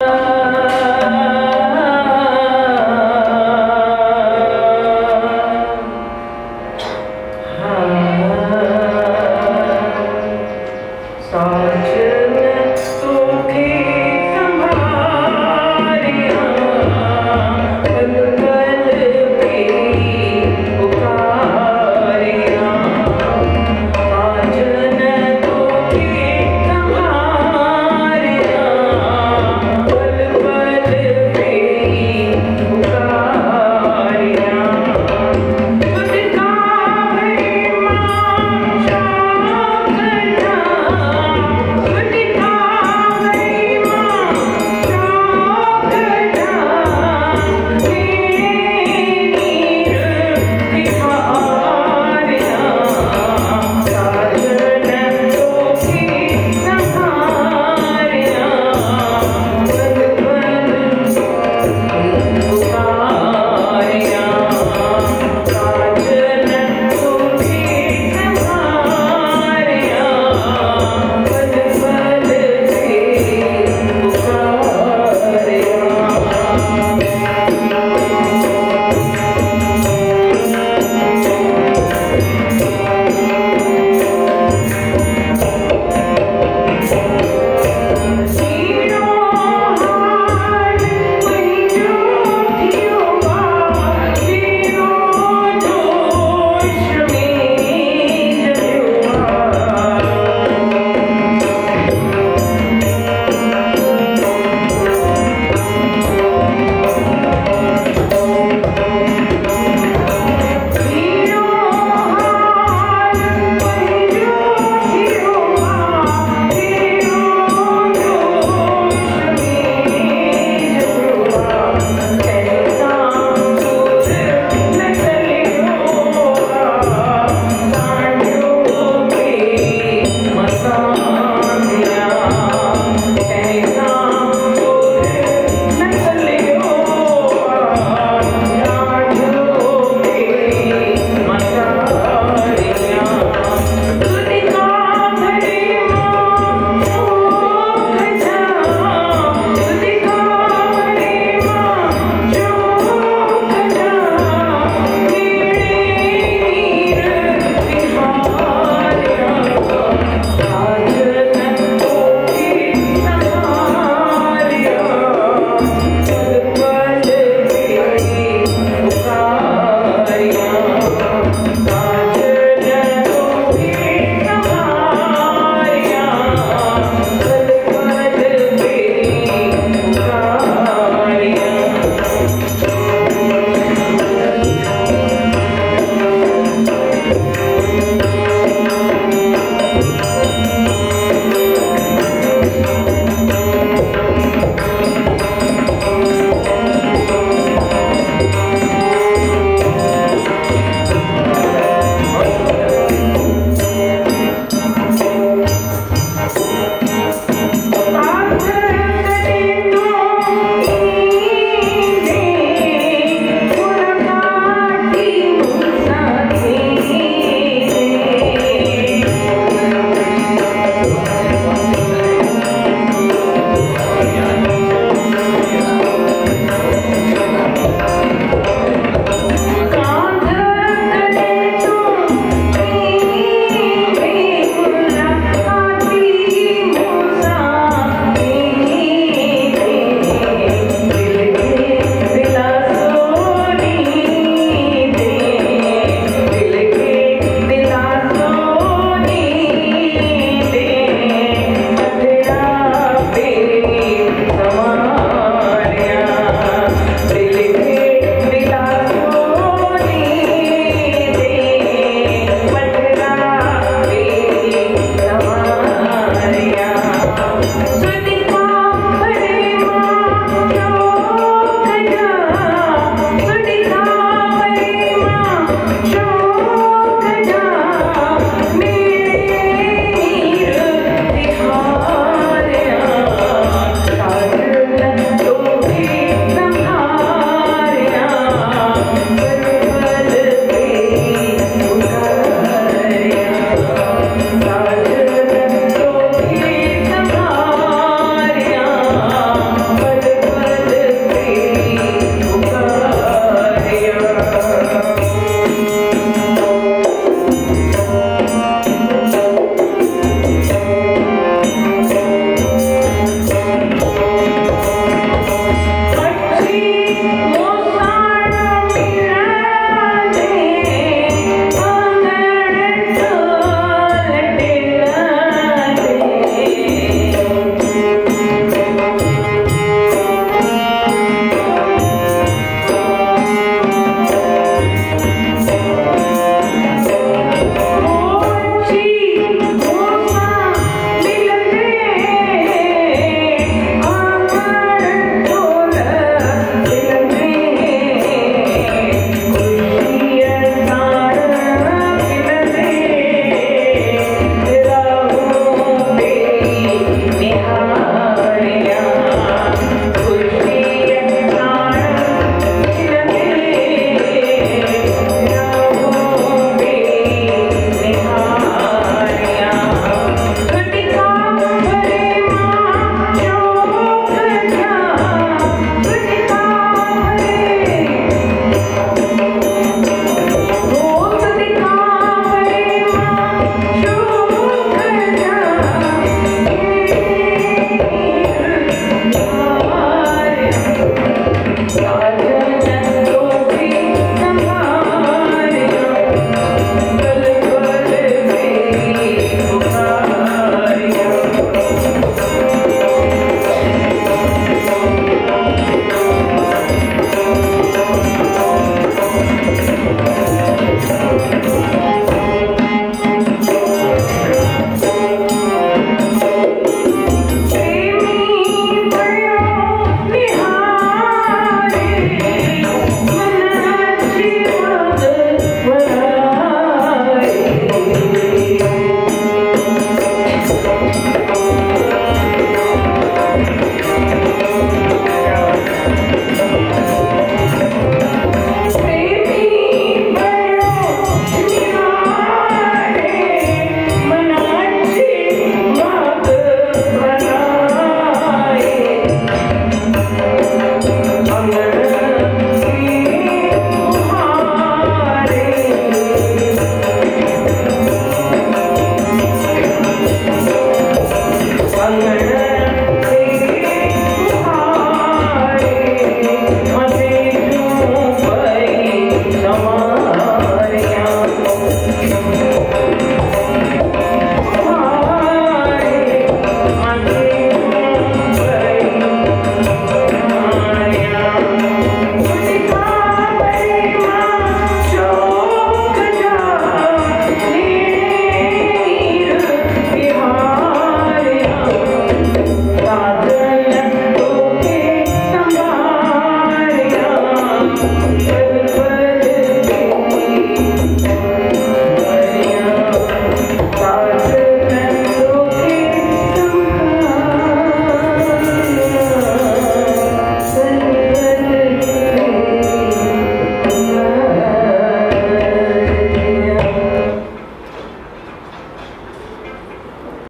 you.